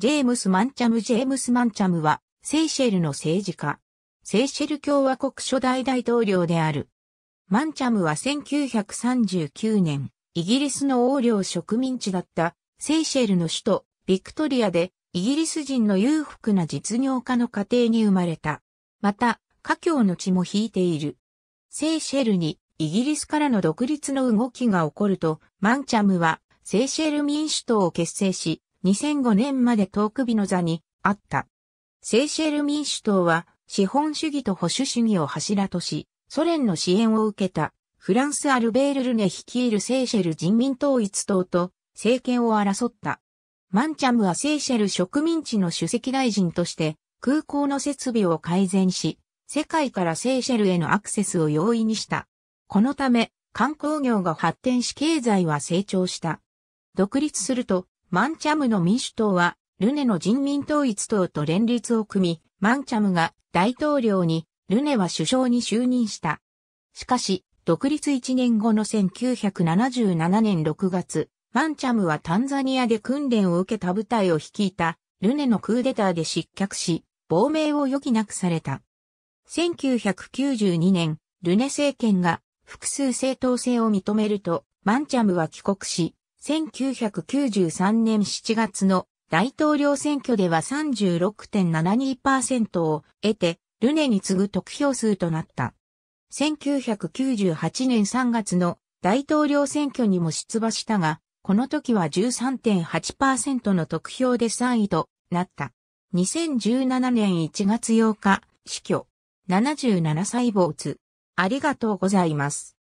ジェームス・マンチャム・ジェームス・マンチャムは、セイシェルの政治家。セイシェル共和国初代大統領である。マンチャムは1939年、イギリスの横領植民地だったセイシェルの首都ビクトリアでイギリス人の裕福な実業家の家庭に生まれた。また、家境の地も引いている。セイシェルにイギリスからの独立の動きが起こると、マンチャムはセイシェル民主党を結成し、2005年まで遠く日の座にあった。セイシェル民主党は資本主義と保守主義を柱とし、ソ連の支援を受けたフランス・アルベール・ルネ率いるセーシェル人民統一党と政権を争った。マンチャムはセーシェル植民地の首席大臣として空港の設備を改善し、世界からセーシェルへのアクセスを容易にした。このため観光業が発展し経済は成長した。独立すると、マンチャムの民主党はルネの人民統一党と連立を組み、マンチャムが大統領にルネは首相に就任した。しかし、独立1年後の1977年6月、マンチャムはタンザニアで訓練を受けた部隊を率いたルネのクーデターで失脚し、亡命を余儀なくされた。1992年、ルネ政権が複数政党制を認めると、マンチャムは帰国し、1993年7月の大統領選挙では36.72%を得て、ルネに次ぐ得票数となった。1998年3月の大統領選挙にも出馬したが、この時は13.8%の得票で3位となった。2017年1月8日、死去。77歳没。ありがとうございます。